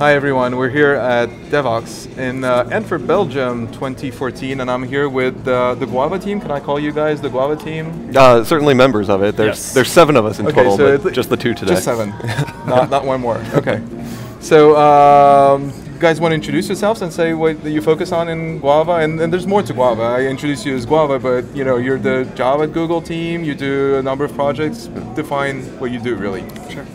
Hi everyone, we're here at Devoxx in uh, Antwerp, Belgium 2014 and I'm here with uh, the Guava team. Can I call you guys the Guava team? Uh, certainly members of it. There's Yes. there's seven of us in Okay, total, so but just the two today. Just seven, not, not one more. Okay. So um, you guys want to introduce yourselves and say what you focus on in Guava? And, and there's more to Guava. I introduced you as Guava, but you know you're the Java at Google team. You do a number of projects. Define what you do really. Sure.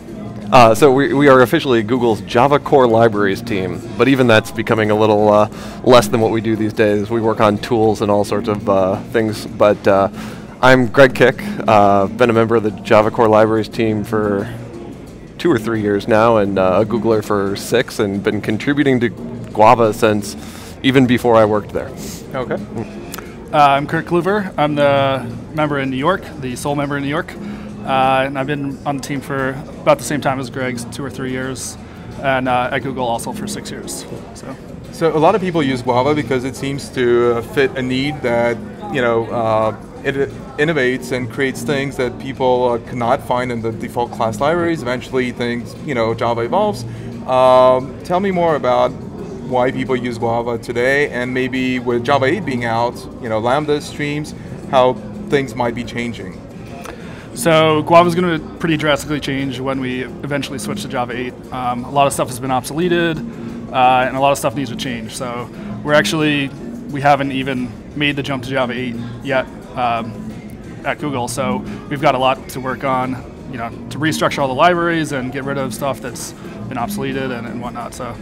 Uh, so we, we are officially Google's Java Core Libraries team, but even that's becoming a little uh, less than what we do these days. We work on tools and all sorts of uh, things, but uh, I'm Greg Kick. Uh, been a member of the Java Core Libraries team for two or three years now, and uh, a Googler for six, and been contributing to Guava since even before I worked there. Okay. Uh, I'm Kurt Kluever. I'm the member in New York, the sole member in New York. Uh, and I've been on the team for about the same time as Greg's, two or three years. And uh, at Google also for six years. So So a lot of people use Guava because it seems to uh, fit a need that you know uh, it innovates and creates things that people uh, cannot find in the default class libraries. Eventually, things you know Java evolves. Um, tell me more about why people use Guava today, and maybe with Java 8 being out, you know Lambda streams, how things might be changing. So Guava is going to pretty drastically change when we eventually switch to Java 8. Um, a lot of stuff has been obsoleted, uh, and a lot of stuff needs to change. So we're actually we haven't even made the jump to Java 8 yet um, at Google. So we've got a lot to work on, you know, to restructure all the libraries and get rid of stuff that's been obsoleted and, and whatnot. So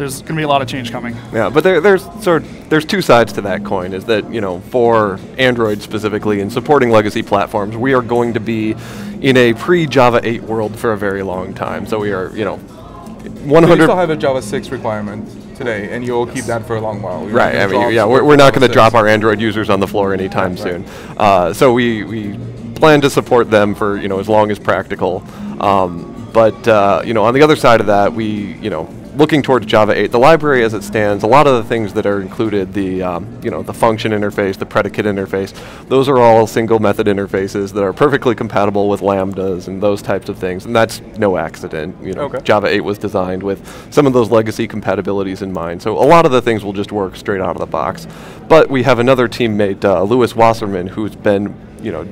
there's going to be a lot of change coming. Yeah, but there, there's sort of, there's two sides to that coin. Is that you know for Android specifically and supporting legacy platforms, we are going to be in a pre-Java 8 world for a very long time. So we are you know So you still have a Java 6 requirement today, and you'll keep that for a long while. You're Right. I mean, yeah, we're, we're not going to drop our Android users on the floor anytime Right. soon. Uh, so we, we plan to support them for you know as long as practical. Um, but uh, you know, on the other side of that, we you know looking towards Java 8, the library as it stands, a lot of the things that are included, the um, you know the function interface, the predicate interface, those are all single method interfaces that are perfectly compatible with lambdas and those types of things, and that's no accident. You know, Okay. Java 8 was designed with some of those legacy compatibilities in mind. So a lot of the things will just work straight out of the box. But we have another teammate, uh, Louis Wasserman, who's been, you know,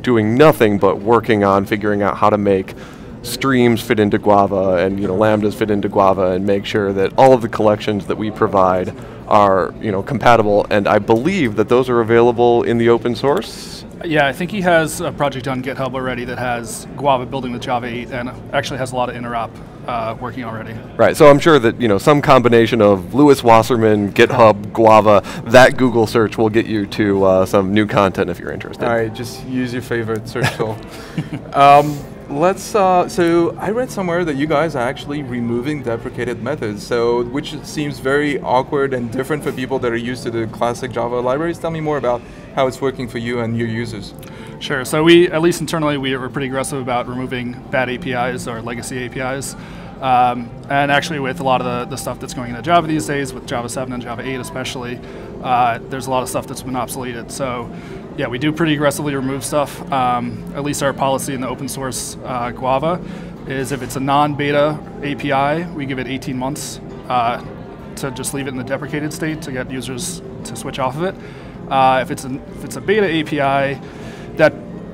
doing nothing but working on figuring out how to make streams fit into Guava and you know lambdas fit into Guava and make sure that all of the collections that we provide are you know compatible and I believe that those are available in the open source. Yeah, I think he has a project on GitHub already that has Guava building with Java 8 and actually has a lot of interop uh, working already. Right. So I'm sure that you know some combination of Louis Wasserman, GitHub, Guava, that Google search will get you to uh, some new content if you're interested. All right, just use your favorite search tool. um, let's. Uh, so I read somewhere that you guys are actually removing deprecated methods. So which seems very awkward and different for people that are used to the classic Java libraries. Tell me more about how it's working for you and your users. Sure. So we, at least internally, we were pretty aggressive about removing bad APIs or legacy APIs. Um, and actually, with a lot of the, the stuff that's going into Java these days, with Java 7 and Java 8 especially, uh, there's a lot of stuff that's been obsoleted. So, yeah, we do pretty aggressively remove stuff. Um, at least our policy in the open source uh, Guava is if it's a non-beta API, we give it 18 months uh, to just leave it in the deprecated state to get users to switch off of it. Uh, if it's an, if it's a beta API, that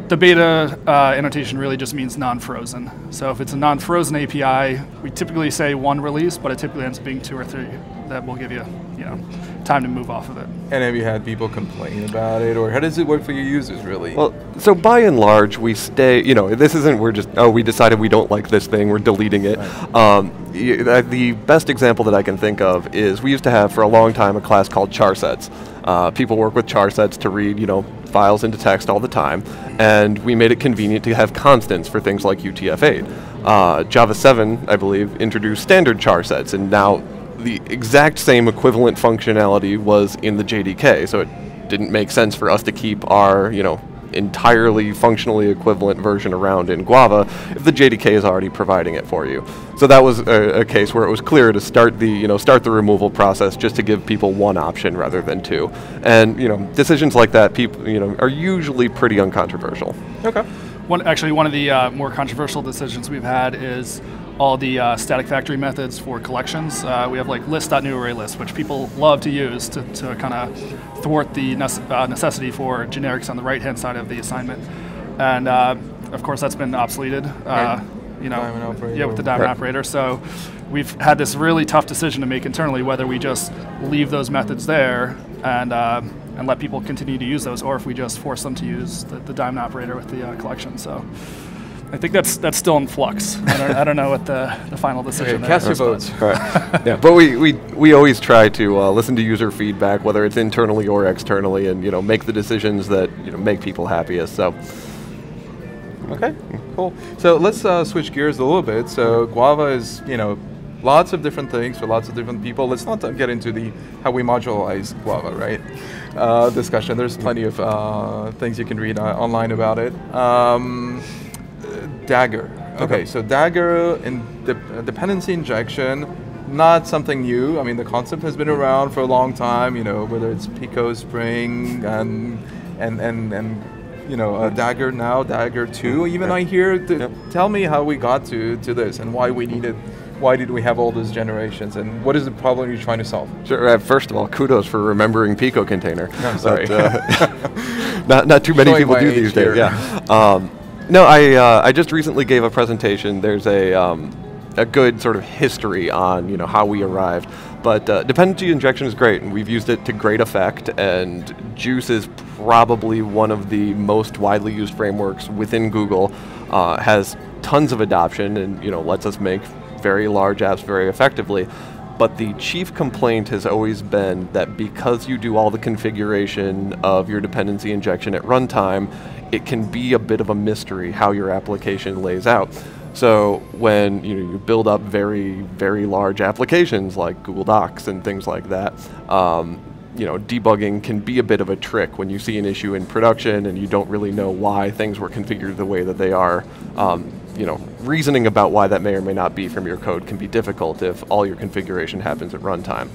the beta uh, annotation really just means non-frozen. So if it's a non-frozen API, we typically say one release, but it typically ends up being two or three. That will give you, you know, time to move off of it. And have you had people complain about it, or how does it work for your users really? Well, so by and large, we stay. You know, this isn't we're just oh we decided we don't like this thing, we're deleting it. Um, y- uh, the best example that I can think of is we used to have for a long time a class called charsets. Uh, people work with charsets to read you know files into text all the time, and we made it convenient to have constants for things like UTF-8. Uh, Java 7, I believe, introduced standard charsets, and now the exact same equivalent functionality was in the JDK. So it didn't make sense for us to keep our, you know, entirely functionally equivalent version around in Guava if the JDK is already providing it for you. So that was a, a case where it was clear to start the, you know, start the removal process just to give people one option rather than two. And, you know, decisions like that, people, you know, are usually pretty uncontroversial. okay. One, actually, one of the uh, more controversial decisions we've had is all the uh, static factory methods for collections. Uh, we have like list.new array list, which people love to use to, to kind of thwart the nece- uh, necessity for generics on the right hand side of the assignment. And uh, of course, that's been obsoleted. Uh, you know, yeah, with the diamond Right. operator. So we've had this really tough decision to make internally whether we just leave those methods there and uh, and let people continue to use those, or if we just force them to use the, the diamond operator with the uh, collection. So I think that's that's still in flux. I don't, I don't know what the, the final decision Okay, there cast your is, but- votes. Right. yeah, but we, we, we always try to uh, listen to user feedback, whether it's internally or externally, and you know make the decisions that you know make people happiest. So Okay, cool. So let's uh, switch gears a little bit. So Guava is, you know, lots of different things for lots of different people. Let's not uh, get into the how we modularize Guava, right? Uh, discussion. There's plenty of uh, things you can read uh, online about it. Um, Dagger. Okay, so Dagger and de- uh, dependency injection, not something new. I mean, the concept has been around for a long time. You know, whether it's Pico Spring and and and and you know uh, Dagger now, Dagger two. Even I hear. Yep. Tell me how we got to to this and why we needed. Why did we have all those generations and what is the problem you're trying to solve? Sure. Uh, first of all, kudos for remembering Pico container. I'm sorry. But, uh, not not too many Showing people do these days. Yeah. Um, no, I uh, I just recently gave a presentation. There's a um, a good sort of history on you know how we arrived. But uh, dependency injection is great, and we've used it to great effect. And Guice is probably one of the most widely used frameworks within Google. Uh, has tons of adoption, and you know lets us make very large apps very effectively. But the chief complaint has always been that because you do all the configuration of your dependency injection at runtime, it can be a bit of a mystery how your application lays out. So when you know you build up very very large applications like Google Docs and things like that, um, you know debugging can be a bit of a trick when you see an issue in production and you don't really know why things were configured the way that they are. Um, you know, reasoning about why that may or may not be from your code can be difficult if all your configuration happens at runtime.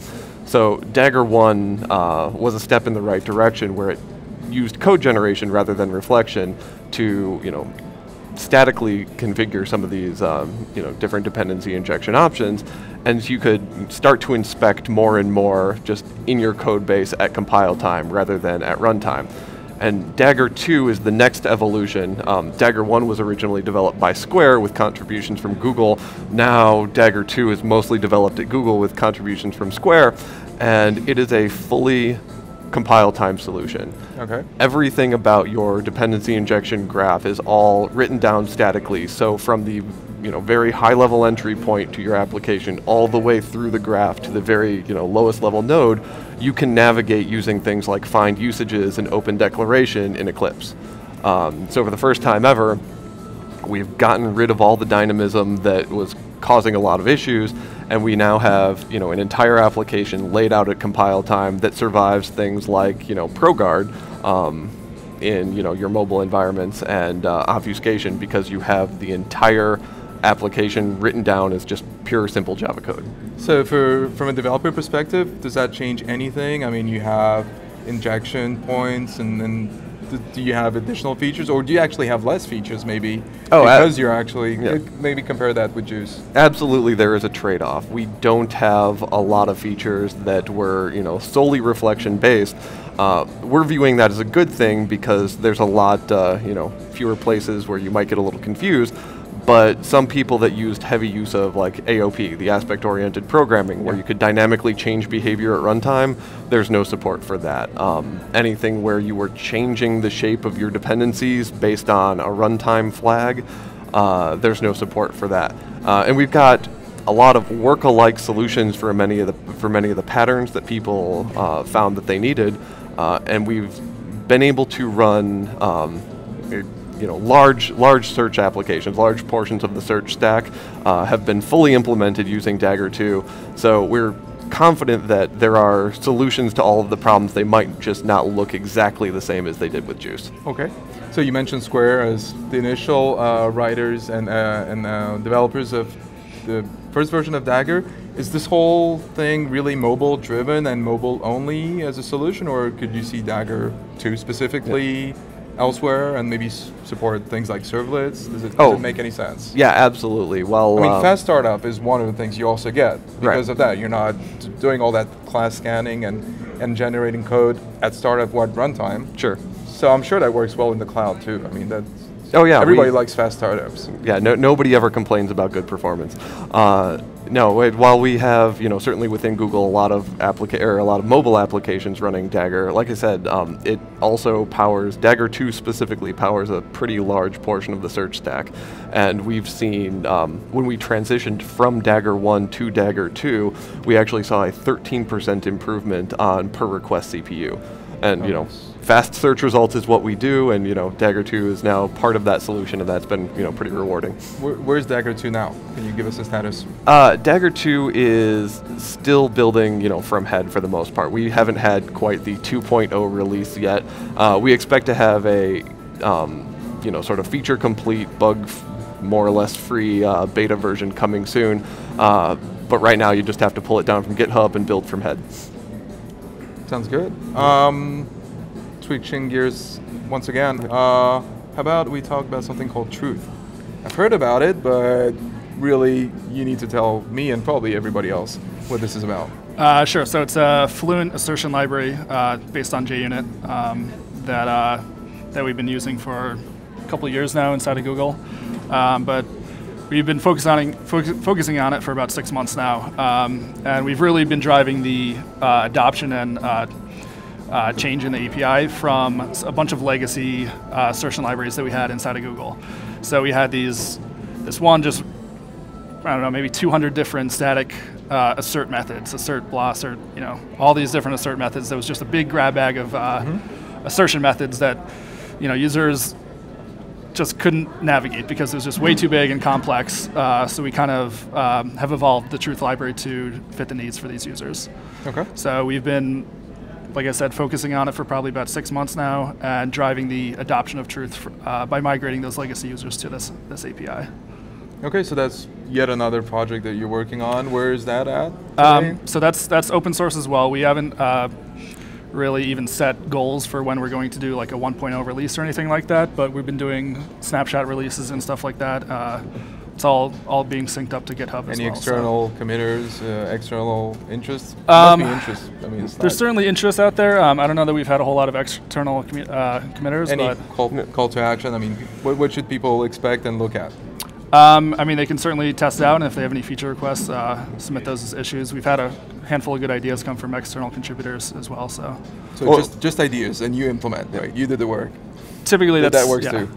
So Dagger 1 uh, was a step in the right direction where it used code generation rather than reflection to, you know, statically configure some of these um, you know different dependency injection options and you could start to inspect more and more just in your code base at compile time rather than at runtime and Dagger 2 is the next evolution. Um, Dagger 1 was originally developed by Square with contributions from Google. Now, Dagger 2 is mostly developed at Google with contributions from Square, and it is a fully compile time solution. Okay. Everything about your dependency injection graph is all written down statically. So from the you know very high level entry point to your application all the way through the graph to the very you know lowest level node, you can navigate using things like find usages and open declaration in Eclipse. Um, so for the first time ever, we've gotten rid of all the dynamism that was causing a lot of issues and we now have you know an entire application laid out at compile time that survives things like you know ProGuard um, in you know your mobile environments and uh, obfuscation because you have the entire application written down as just pure simple Java code. So, for from a developer perspective, does that change anything? I mean, you have injection points, and then do you have additional features, or do you actually have less features, maybe? Oh, because you're actually yeah. maybe compare that with Guice. Absolutely, there is a trade-off. We don't have a lot of features that were, you know, solely reflection based. Uh, we're viewing that as a good thing because there's a lot, uh, you know, fewer places where you might get a little confused. But some people that used heavy use of like AOP, the aspect-oriented programming, where you could dynamically change behavior at runtime, there's no support for that. Um, anything where you were changing the shape of your dependencies based on a runtime flag, uh, there's no support for that. Uh, and we've got a lot of work-alike solutions for many of the for many of the patterns that people uh, found that they needed, uh, and we've been able to run. Um, you know, large large search applications, large portions of the search stack uh, have been fully implemented using Dagger 2. So we're confident that there are solutions to all of the problems. They might just not look exactly the same as they did with Guice. Okay. So you mentioned Square as the initial uh, writers and uh, and uh, developers of the first version of Dagger. Is this whole thing really mobile driven and mobile only as a solution, or could you see Dagger 2 specifically elsewhere and maybe s- support things like servlets? Does it, does Oh. it make any sense? Yeah, absolutely. Well, I mean, um, fast startup is one of the things you also get because Right. of that. You're not doing all that class scanning and, and generating code at startup at runtime. sure. So I'm sure that works well in the cloud too. I mean, that's Oh yeah, everybody we- likes fast startups. yeah, no, nobody ever complains about good performance. Uh, no, while we have, you know, certainly within Google a lot of applica- or a lot of mobile applications running Dagger. Like I said, um, it also powers Dagger 2 specifically powers a pretty large portion of the search stack, and we've seen um, when we transitioned from Dagger 1 to Dagger 2, we actually saw a 13% improvement on per request CPU, and you know. Fast search results is what we do, and you know Dagger 2 is now part of that solution, and that's been you know pretty rewarding. Where, where's Dagger 2 now? Can you give us a status? Uh, Dagger 2 is still building, you know, from head for the most part. We haven't had quite the 2.0 release yet. Uh, we expect to have a, um, you know, sort of feature complete, bug f- more or less free uh, beta version coming soon. Uh, but right now, you just have to pull it down from GitHub and build from head. Sounds good. Um, switching gears once again. Uh, how about we talk about something called Truth? I've heard about it, but really, you need to tell me and probably everybody else what this is about. Uh, sure. So it's a Fluent assertion library uh, based on JUnit um, that uh, that we've been using for a couple of years now inside of Google, um, but we've been focusing on focus, focusing on it for about six months now, um, and we've really been driving the uh, adoption and uh, uh, change in the API from a bunch of legacy uh, assertion libraries that we had inside of Google. So we had these, this one just I don't know, maybe 200 different static uh, assert methods, assert, blah, assert, you know, all these different assert methods. That was just a big grab bag of uh, assertion methods that, you know, users just couldn't navigate because it was just way too big and complex. Uh, so we kind of um, have evolved the Truth library to fit the needs for these users. Okay. So we've been, like I said, focusing on it for probably about six months now and driving the adoption of Truth for, uh, by migrating those legacy users to this, this API. Okay, so that's yet another project that you're working on. Where is that at? Um, so that's that's open source as well. We haven't uh, really even set goals for when we're going to do like a 1.0 release or anything like that. But we've been doing snapshot releases and stuff like that. Uh, it's all all being synced up to GitHub as Any well. so- external committers, uh, external interest? Um, interest. I mean, There's certainly interest out there. Um, I don't know that we've had a whole lot of external commu- uh, committers, any but call, call to action. I mean, what, what should people expect and look at? Um, I mean, they can certainly test it out, and if they have any feature requests, uh, submit those as issues. We've had a handful of good ideas come from external contributors as well. So So Well- just just ideas, and you implement. Right? You did the work. typically, That, that's that works yeah. too.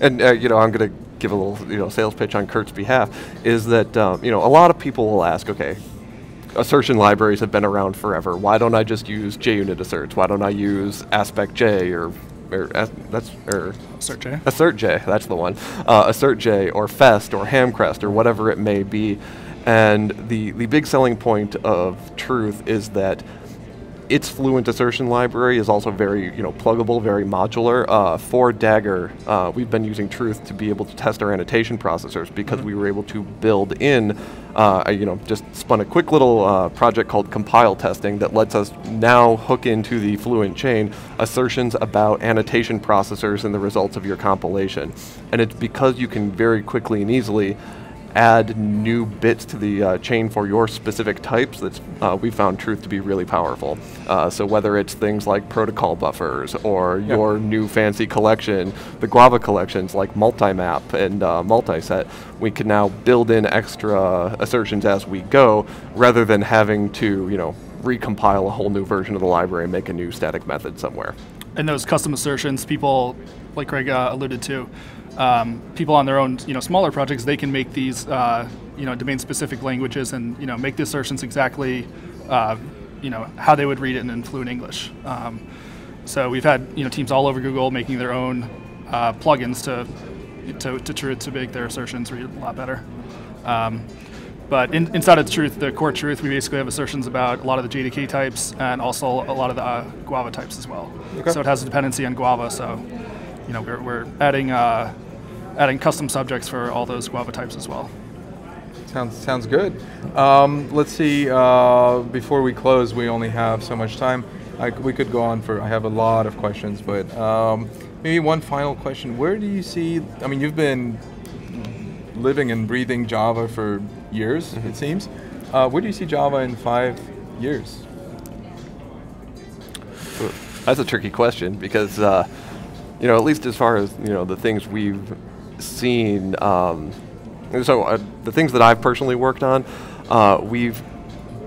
And uh, you know, I'm going to give a little you know sales pitch on Kurt's behalf. Is that um, you know a lot of people will ask, okay, assertion libraries have been around forever. Why don't I just use JUnit asserts? Why don't I use Aspect J or or as, that's or Assert J. Assert J, that's the one. Uh, Assert J or Fest or Hamcrest or whatever it may be. And the, the big selling point of Truth is that its Fluent assertion library is also very you know pluggable, very modular. Uh, for Dagger, uh, we've been using Truth to be able to test our annotation processors because we were able to build in, uh, a, you know, just spun a quick little uh, project called compile testing that lets us now hook into the Fluent chain assertions about annotation processors and the results of your compilation. And it's because you can very quickly and easily add new bits to the uh, chain for your specific types that's uh, we found truth to be really powerful uh, so whether it's things like protocol buffers or Yeah. your new fancy collection the guava collections like multimap and uh, multiset we can now build in extra assertions as we go rather than having to you know recompile a whole new version of the library and make a new static method somewhere and those custom assertions, people, like Greg uh, alluded to, um, people on their own, you know, smaller projects, they can make these, uh, you know, domain-specific languages and you know make the assertions exactly, uh, you know, how they would read it in fluent English. Um, so we've had you know teams all over Google making their own uh, plugins to to to, tr- to make their assertions read a lot better. Um, but in, inside of truth, the core truth, we basically have assertions about a lot of the JDK types and also a lot of the uh, Guava types as well. Okay. So it has a dependency on Guava. So, you know, we're, we're adding uh, adding custom subjects for all those Guava types as well. Sounds sounds good. Um, let's see. Uh, before we close, we only have so much time. I c we could go on for. I have a lot of questions, but um, maybe one final question: Where do you see? I mean, you've been living and breathing Java for years, Mm-hmm. it seems. Uh, where do you see Java in five years? That's a tricky question because, uh, you know, at least as far as you know, the things we've seen. Um, so uh, the things that I've personally worked on, uh, we've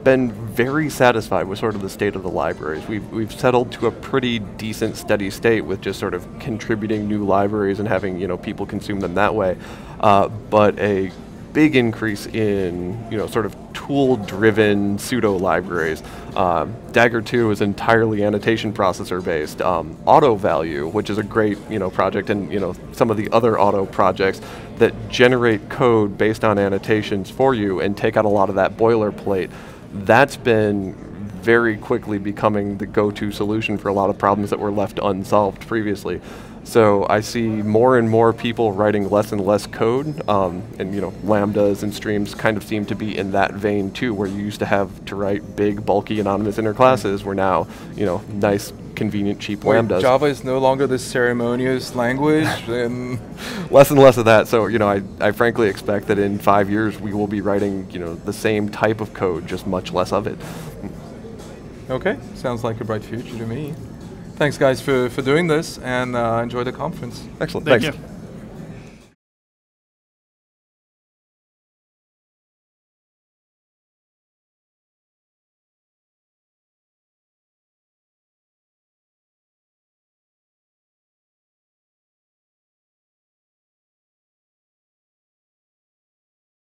been very satisfied with sort of the state of the libraries. We've we've settled to a pretty decent steady state with just sort of contributing new libraries and having you know people consume them that way. Uh, but a big increase in you know sort of tool-driven pseudo libraries. Um, Dagger 2 is entirely annotation processor based. Um, Auto Value, which is a great you know project, and you know some of the other auto projects that generate code based on annotations for you and take out a lot of that boilerplate. That's been very quickly becoming the go-to solution for a lot of problems that were left unsolved previously. So I see more and more people writing less and less code, um, and you know, lambdas and streams kind of seem to be in that vein too, where you used to have to write big, bulky, anonymous inner classes. Where now, you know, nice, convenient, cheap Where lambdas. Java is no longer this ceremonious language, and less and less of that. So you know, I, I frankly expect that in five years we will be writing you know the same type of code, just much less of it. okay, sounds like a bright future to me. Thanks, guys, for, for doing this, and uh, enjoy the conference. Excellent. Thank Thanks. you.